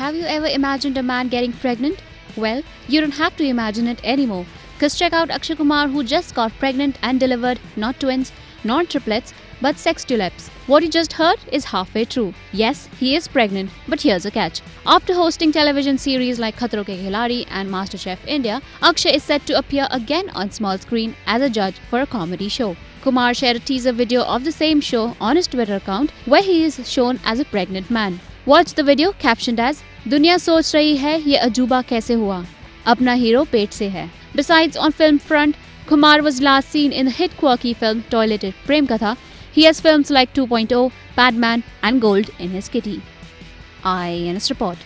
Have you ever imagined a man getting pregnant? Well, you don't have to imagine it anymore. Cause check out Akshay Kumar who just got pregnant and delivered not twins, not triplets, but sextuplets. What you just heard is halfway true. Yes, he is pregnant, but here's a catch. After hosting television series like Khatron Ke Khiladi and MasterChef India, Akshay is set to appear again on small screen as a judge for a comedy show. Kumar shared a teaser video of the same show on his Twitter account where he is shown as a pregnant man. Watch the video captioned as दुनिया सोच रही है, ये अजूबा कैसे हुआ? अपना hero पेट से है। Besides on film front Kumar was last seen in hit क्वाकी film toileted Prem Katha. He has film like two point O Padman and gold in his kitty I N report